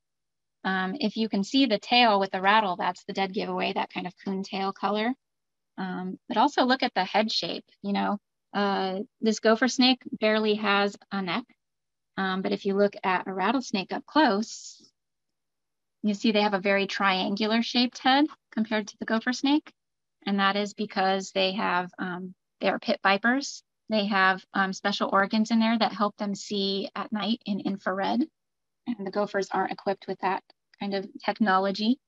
Um, if you can see the tail with the rattle, that's the dead giveaway, that kind of coon tail color. Um, but also look at the head shape. You know, uh, this gopher snake barely has a neck. Um, but if you look at a rattlesnake up close, you see they have a very triangular shaped head compared to the gopher snake. And that is because they have, um, they are pit vipers they have um, special organs in there that help them see at night in infrared. And the gophers aren't equipped with that kind of technology.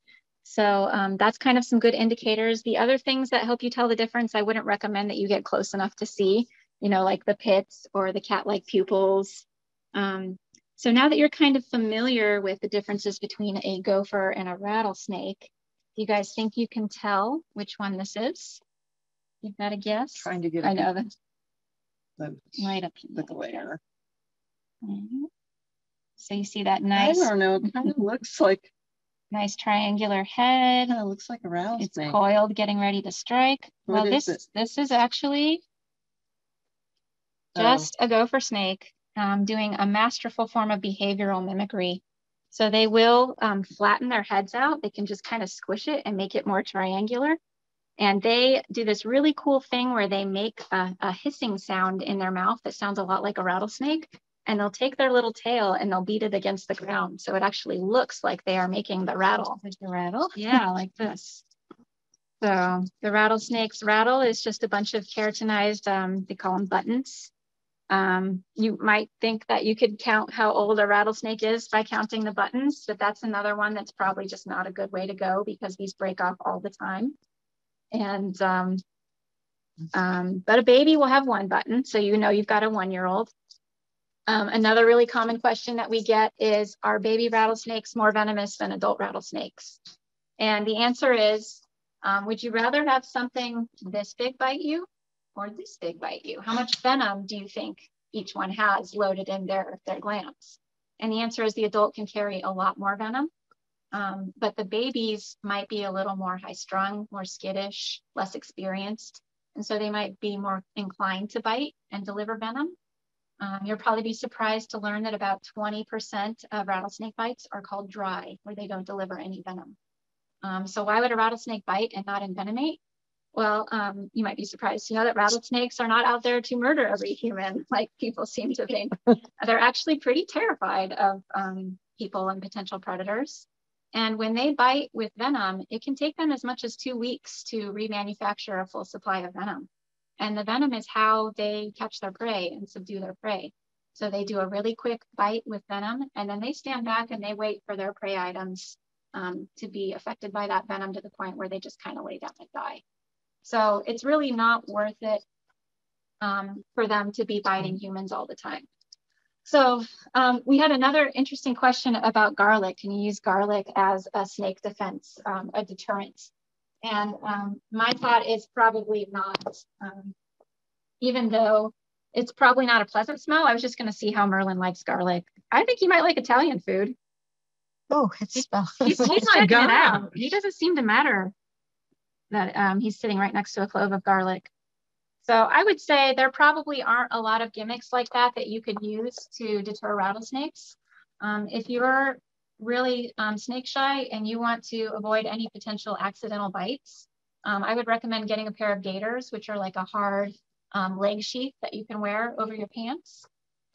So um, that's kind of some good indicators. The other things that help you tell the difference, I wouldn't recommend that you get close enough to see, you know, like the pits or the cat-like pupils. Um, so now that you're kind of familiar with the differences between a gopher and a rattlesnake, do you guys think you can tell which one this is? Give that a guess. Trying to get. I know that right up the glare. Mm-hmm. So you see that nice. I don't know. It kind of looks like nice triangular head. It looks like a rattlesnake. It's coiled, getting ready to strike. What well, this it? this is actually oh. just oh. a gopher snake. um, doing a masterful form of behavioral mimicry. So they will um, flatten their heads out. They can just kind of squish it and make it more triangular. And they do this really cool thing where they make a, a hissing sound in their mouth that sounds a lot like a rattlesnake. And they'll take their little tail and they'll beat it against the ground. So it actually looks like they are making the rattle. Like the rattle? Yeah, like this. So the rattlesnake's rattle is just a bunch of keratinized, um, they call them buttons. Um, you might think that you could count how old a rattlesnake is by counting the buttons, but that's another one that's probably just not a good way to go because these break off all the time. And, um, um, but a baby will have one button. So you know you've got a one-year-old. Um, another really common question that we get is, are baby rattlesnakes more venomous than adult rattlesnakes? And the answer is, um, would you rather have something this big bite you or this big bite you? How much venom do you think each one has loaded in their, their glands? And the answer is the adult can carry a lot more venom. Um, but the babies might be a little more high strung, more skittish, less experienced. And so they might be more inclined to bite and deliver venom. Um, you'll probably be surprised to learn that about 20% of rattlesnake bites are called dry, where they don't deliver any venom. Um, so why would a rattlesnake bite and not envenomate? Well, um, you might be surprised to know that rattlesnakes are not out there to murder every human, like people seem to think. They're actually pretty terrified of um, people and potential predators. And when they bite with venom, it can take them as much as two weeks to remanufacture a full supply of venom. And the venom is how they catch their prey and subdue their prey. So they do a really quick bite with venom, and then they stand back and they wait for their prey items um, to be affected by that venom to the point where they just kind of lay down and die. So it's really not worth it um, for them to be biting humans all the time. So um, we had another interesting question about garlic. Can you use garlic as a snake defense, um, a deterrent? And um, my thought is probably not, um, even though it's probably not a pleasant smell. I was just going to see how Merlin likes garlic. I think he might like Italian food. Oh, it's spelled. He's, he's oh it out. He doesn't seem to matter that um, he's sitting right next to a clove of garlic. So I would say there probably aren't a lot of gimmicks like that that you could use to deter rattlesnakes. Um, if you're really um, snake shy and you want to avoid any potential accidental bites, um, I would recommend getting a pair of gaiters, which are like a hard um, leg sheath that you can wear over your pants.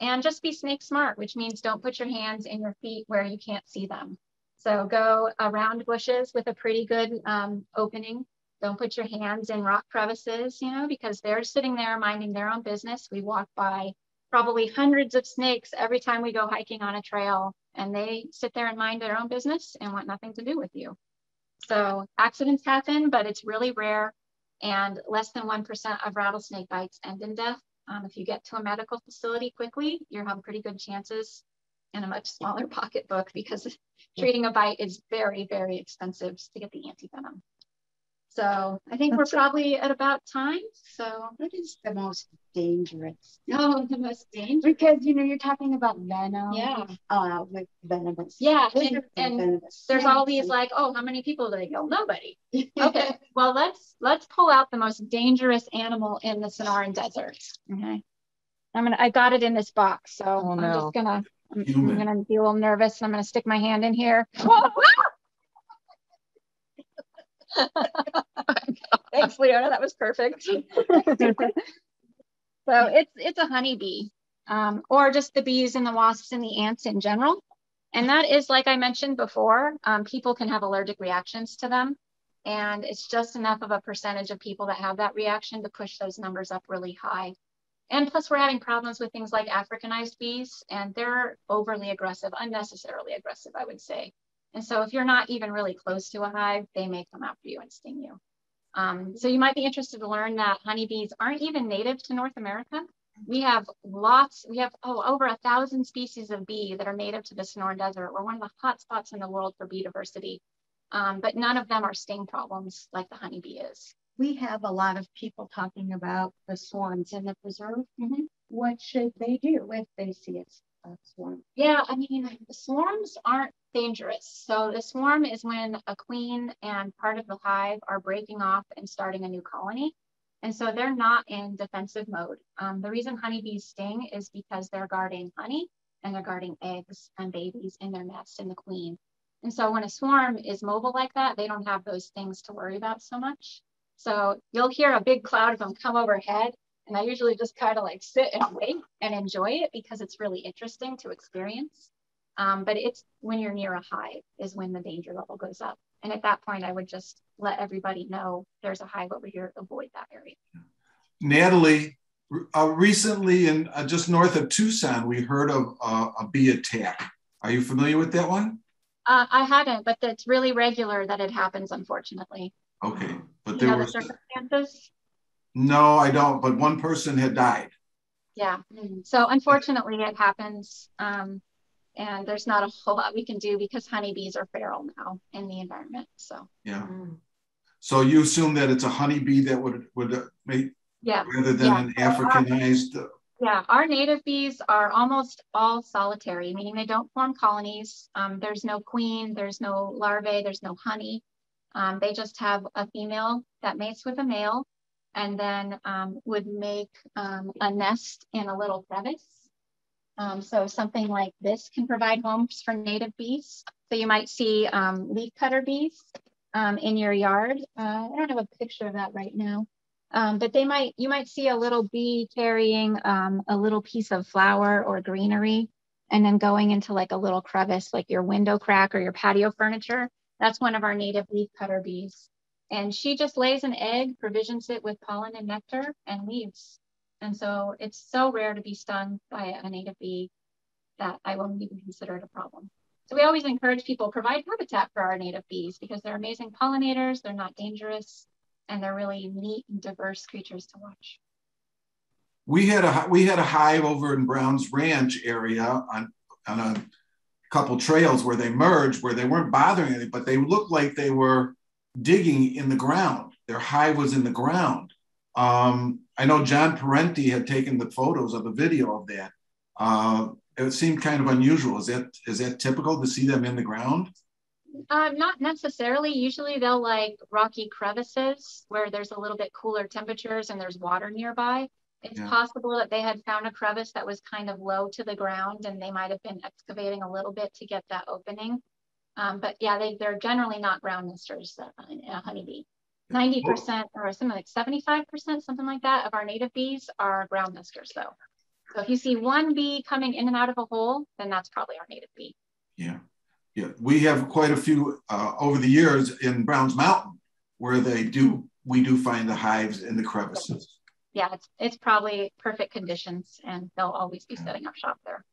And just be snake smart, which means don't put your hands in your feet where you can't see them. So go around bushes with a pretty good um, opening don't put your hands in rock crevices, you know, because they're sitting there minding their own business. We walk by probably hundreds of snakes every time we go hiking on a trail, and they sit there and mind their own business and want nothing to do with you. So accidents happen, but it's really rare. And less than 1% of rattlesnake bites end in death. Um, if you get to a medical facility quickly, you have pretty good chances and a much smaller pocketbook because treating a bite is very, very expensive to get the antivenom. So I think That's we're probably at about time. So what is the most dangerous? Oh, the most dangerous. Because you know you're talking about venom. Yeah. Uh, with venomous. Yeah, and, and venomous there's all these like, oh, how many people do they kill? Nobody. okay. well, let's let's pull out the most dangerous animal in the Sonoran Desert. Okay. I'm gonna. I got it in this box, so oh. I'm just gonna. I'm, I'm, gonna be a little nervous. I'm gonna stick my hand in here. Thanks, Leona. That was perfect. so it's it's a honeybee, um, or just the bees and the wasps and the ants in general. And that is, like I mentioned before, um, people can have allergic reactions to them. And it's just enough of a percentage of people that have that reaction to push those numbers up really high. And plus, we're having problems with things like Africanized bees, and they're overly aggressive, unnecessarily aggressive, I would say. And so if you're not even really close to a hive, they may come after you and sting you. Um, so you might be interested to learn that honeybees aren't even native to North America. We have lots, we have oh, over a thousand species of bee that are native to the Sonoran Desert. We're one of the hot spots in the world for bee diversity, um, but none of them are sting problems like the honeybee is. We have a lot of people talking about the swarms in the preserve. Mm -hmm. What should they do if they see a swarm? Yeah, I mean, swarms aren't dangerous. So the swarm is when a queen and part of the hive are breaking off and starting a new colony. And so they're not in defensive mode. Um, the reason honeybees sting is because they're guarding honey and they're guarding eggs and babies in their nest and the queen. And so when a swarm is mobile like that, they don't have those things to worry about so much. So you'll hear a big cloud of them come overhead. And I usually just kind of like sit and wait and enjoy it because it's really interesting to experience. Um, but it's when you're near a hive is when the danger level goes up. And at that point, I would just let everybody know there's a hive over here, avoid that area. Natalie, uh, recently in uh, just north of Tucson, we heard of uh, a bee attack. Are you familiar with that one? Uh, I hadn't, but it's really regular that it happens, unfortunately. Okay, but you there were the circumstances. no, I don't. But one person had died. Yeah. So unfortunately, it happens. Um, and there's not a whole lot we can do because honeybees are feral now in the environment. So Yeah. So you assume that it's a honeybee that would would uh, make yeah, rather than Yeah. an Africanized. uh, yeah. Our native bees are almost all solitary, meaning they don't form colonies. Um, there's no queen, there's no larvae, there's no honey. Um, they just have a female that mates with a male, and then um, would make um, a nest in a little crevice. Um, so something like this can provide homes for native bees. So you might see um, leaf cutter bees um, in your yard. Uh, I don't have a picture of that right now. Um, but they might, you might see a little bee carrying um, a little piece of flower or greenery and then going into like a little crevice, like your window crack or your patio furniture. That's one of our native leafcutter bees. And she just lays an egg, provisions it with pollen and nectar and leaves. And so it's so rare to be stung by a native bee that I won't even consider it a problem. So we always encourage people provide habitat for our native bees because they're amazing pollinators, they're not dangerous, and they're really neat and diverse creatures to watch. We had a we had a hive over in Brown's Ranch area on on a couple trails where they merged, where they weren't bothering anything, but they looked like they were digging in the ground. Their hive was in the ground. Um, I know John Parenti had taken the photos of the video of that. Uh, it seemed kind of unusual. Is that is that typical to see them in the ground? Uh, not necessarily. Usually they'll like rocky crevices where there's a little bit cooler temperatures and there's water nearby. It's Yeah. possible that they had found a crevice that was kind of low to the ground and they might have been excavating a little bit to get that opening. Um, but yeah, they, they're generally not ground nesters uh, in a honeybee. 90% or something like 75%, something like that, of our native bees are ground nesters though. So if you see one bee coming in and out of a hole, then that's probably our native bee. Yeah, yeah. We have quite a few uh, over the years in Browns Mountain where they do we do find the hives in the crevices. yeah, it's it's probably perfect conditions and they'll always be setting up shop there.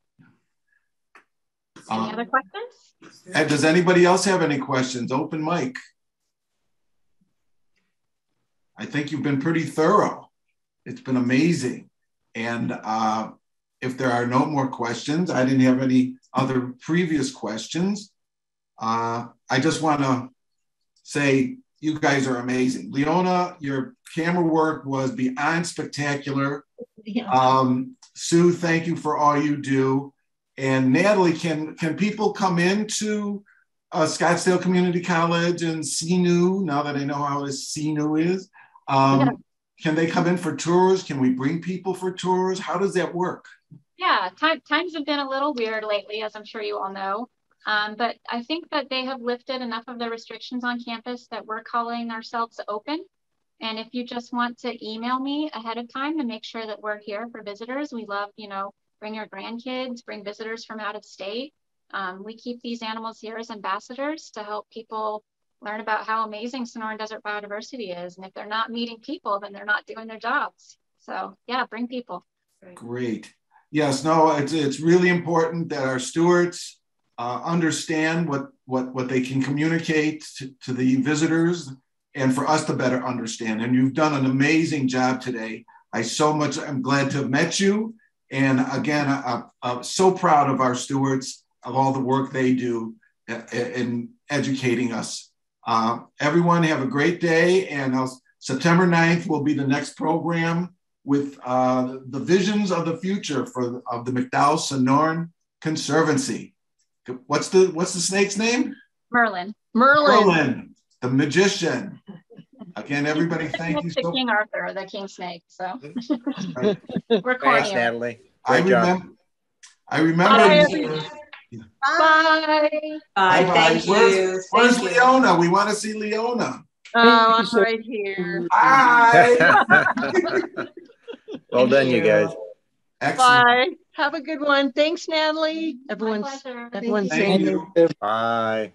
Any Um, other questions? does anybody else have any questions? Open mic. I think you've been pretty thorough. It's been amazing. And uh, if there are no more questions, I didn't have any other previous questions. Uh, I just want to say you guys are amazing. Leona, your camera work was beyond spectacular. Um, Sue, thank you for all you do. And Natalie, can can people come into uh, Scottsdale Community College and CNU now that I know how CNU is? Um, Yeah. Can they come in for tours? Can we bring people for tours? How does that work? Yeah, time, times have been a little weird lately, as I'm sure you all know. Um, but I think that they have lifted enough of the restrictions on campus that we're calling ourselves open. And if you just want to email me ahead of time to make sure that we're here for visitors, we love, you know, bring your grandkids, bring visitors from out of state. Um, we keep these animals here as ambassadors to help people learn about how amazing Sonoran Desert biodiversity is. And if they're not meeting people, then they're not doing their jobs. So yeah, bring people. Great. Yes, no, it's it's really important that our stewards uh, understand what what what they can communicate to, to the visitors, and for us to better understand. And you've done an amazing job today. I so much I'm glad to have met you, and again, I, I'm so proud of our stewards of all the work they do i- in educating us. Uh, everyone have a great day, and I'll, September 9th will be the next program with uh, the visions of the future for of the McDowell Sonoran Conservancy. What's the what's the snake's name? Merlin. Merlin. Merlin, the magician. Again, everybody, thank you the so King Arthur, the King Snake. So much. we're corny. Thanks, Natalie. I job. remember, I remember. Bye, these- Bye. Bye, Bye-bye. thank Where's- you. Where's Thank you. Leona? We want to see Leona. Oh, I'm right here. Hi. well done, you guys. Excellent. Bye. Have a good one. Thanks, Natalie. My Everyone's everyone's Thank saying you. Bye.